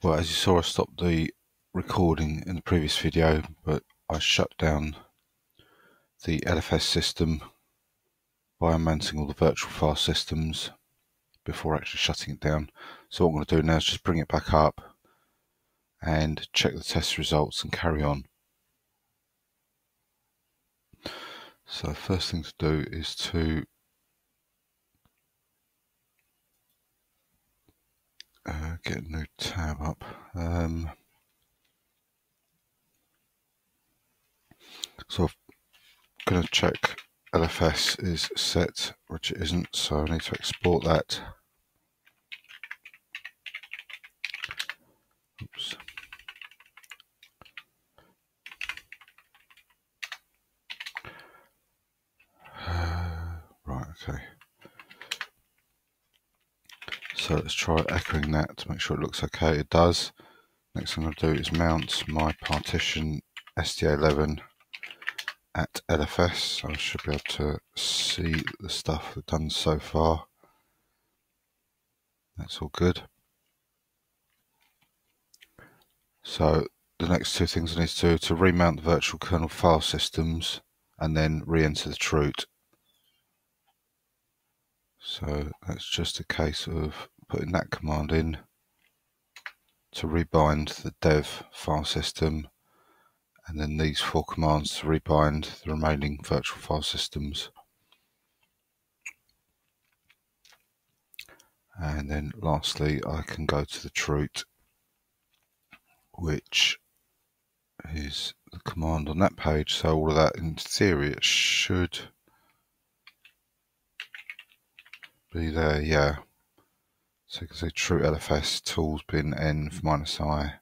Well, as you saw, I stopped the recording in the previous video, but I shut down the LFS system by unmounting all the virtual file systems before actually shutting it down. So what I'm going to do now is just bring it back up and check the test results and carry on. So first thing to do is to uh, get a new tab up. Um, so I'm going to check LFS is set, which it isn't, so I need to export that. Oops. Uh, right, okay. So let's try echoing that to make sure it looks okay. It does. Next thing to do is mount my partition SDA11 at LFS. I should be able to see the stuff I've done so far. That's all good. So the next two things I need to do to remount the virtual kernel file systems and then re-enter the chroot. So that's just a case of putting that command in to rebind the dev file system and then these four commands to rebind the remaining virtual file systems. And then lastly I can go to the chroot which is the command on that page so all of that in theory it should be there yeah so you can see chroot LFS tools bin env minus i,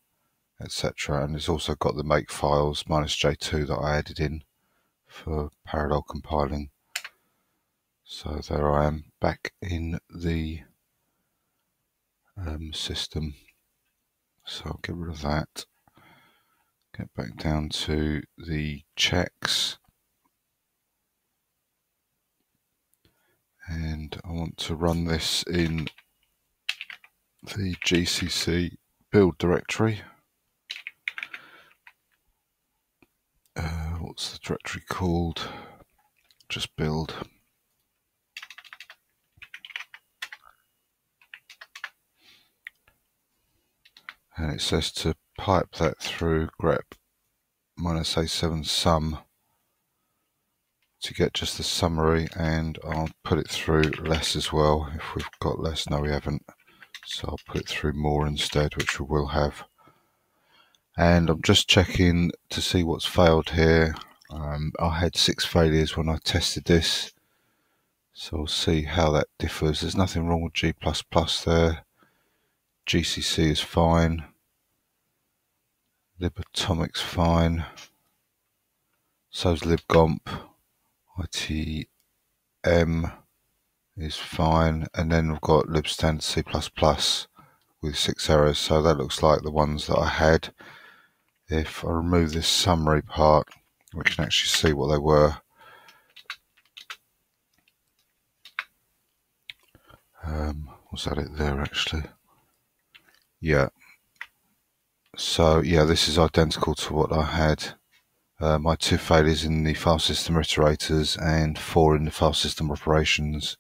etc. And it's also got the MAKEFLAGS minus j2 that I added in for parallel compiling. So there I am back in the um, system. So I'll get rid of that. Get back down to the checks. And I want to run this in the GCC build directory. Uh, what's the directory called? Just build. And it says to pipe that through grep minus A7 sum to get just the summary and I'll put it through less as well if we've got less. No, we haven't. So I'll put through more instead, which we will have. And I'm just checking to see what's failed here. Um, I had six failures when I tested this. So we'll see how that differs. There's nothing wrong with G++ there. GCC is fine. libatomic's fine. So's libgomp. ITM is fine. And then we've got libstandard C++ with six errors. So that looks like the ones that I had. If I remove this summary part, we can actually see what they were. Um, was that it there actually? Yeah. So yeah, this is identical to what I had. Uh, my two failures in the file system iterators and four in the file system operations.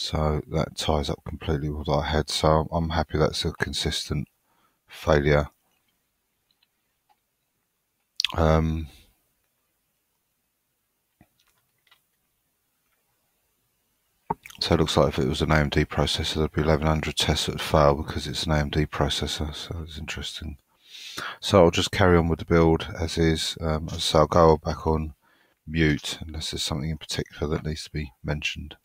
So that ties up completely with what I had. So I'm happy that's a consistent failure. Um, so it looks like if it was an AMD processor, there'd be 1100 tests that would fail because it's an AMD processor. So it's interesting. So I'll just carry on with the build as is. Um, so I'll go back on mute unless there's something in particular that needs to be mentioned.